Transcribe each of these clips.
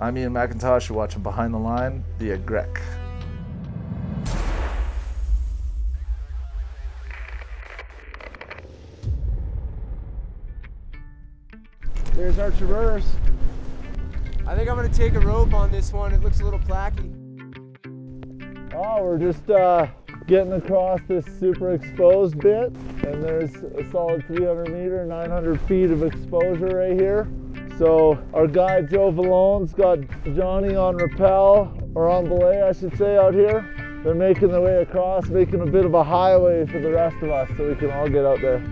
I'm Ian McIntosh. You're watching Behind the Line, the Y Grec. There's our traverse. I think I'm gonna take a rope on this one. It looks a little placky. Oh, we're just uh, getting across this super exposed bit, and there's a solid 300 meter, 900 feet of exposure right here. So our guy Joe Vallone's got Johnny on rappel, or on belay I should say, out here. They're making their way across, making a bit of a highway for the rest of us so we can all get out there.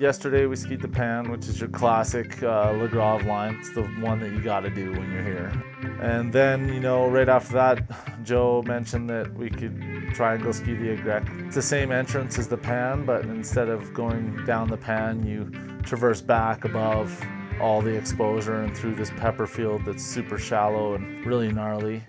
Yesterday we skied the pan, which is your classic uh, La Grave line. It's the one that you got to do when you're here. And then, you know, right after that, Joe mentioned that we could try and go ski the Y Grec. It's the same entrance as the pan, but instead of going down the pan, you traverse back above all the exposure and through this pepper field that's super shallow and really gnarly.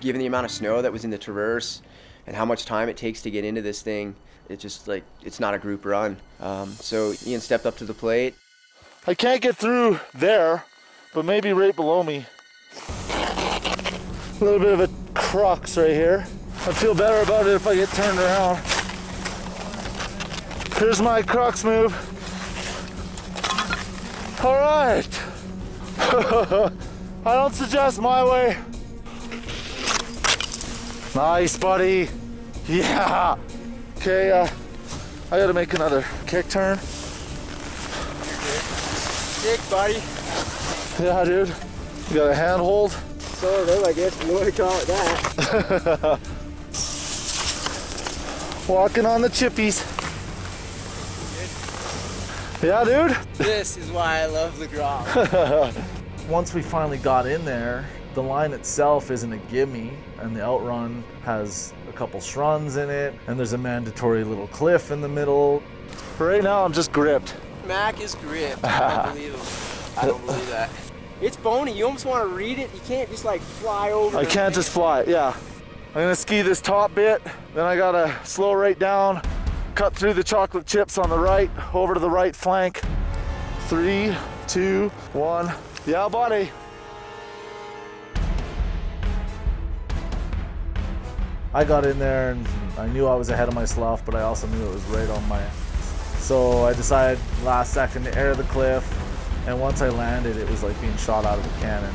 Given the amount of snow that was in the traverse and how much time it takes to get into this thing, it's just like it's not a group run. Um, so Ian stepped up to the plate. I can't get through there, but maybe right below me. A little bit of a crux right here. I feel better about it if I get turned around. Here's my crux move. All right. I don't suggest my way. Nice, buddy. Yeah. Okay, uh, I gotta make another kick turn. Kick, buddy. Yeah, dude. You got a handhold? Sort of, I guess you want to call it that. Walking on the chippies. Yeah, dude. this is why I love the Grave. Once we finally got in there, the line itself isn't a gimme, and the outrun has a couple shruns in it, and there's a mandatory little cliff in the middle. Right now, I'm just gripped. Mac is gripped. I don't believe him. I don't believe that. It's bony. You almost want to read it. You can't just like fly over. I can't thing. just fly, yeah. I'm gonna ski this top bit, then I gotta slow right down, cut through the chocolate chips on the right, over to the right flank. Three, two, one. Yeah, buddy. I got in there and I knew I was ahead of myself, but I also knew it was right on my. So I decided last second to air the cliff, and once I landed, it was like being shot out of a cannon,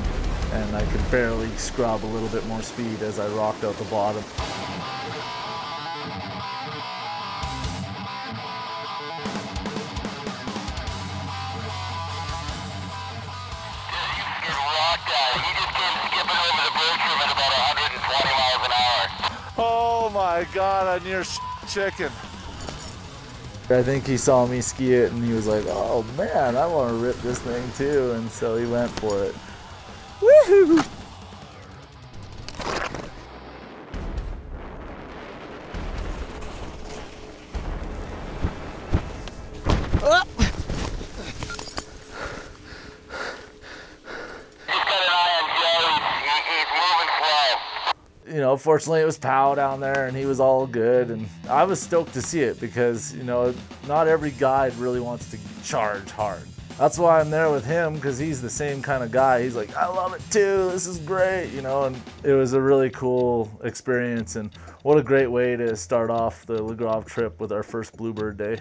and I could barely scrub a little bit more speed as I rocked out the bottom. My god, I near chicken. I think he saw me ski it and he was like, oh man, I want to rip this thing too. And so he went for it. Woohoo! You know, fortunately it was Pow down there and he was all good. And I was stoked to see it because, you know, not every guide really wants to charge hard. That's why I'm there with him because he's the same kind of guy. He's like, I love it too. This is great, you know. And it was a really cool experience. And what a great way to start off the Le La Grave trip with our first Bluebird day.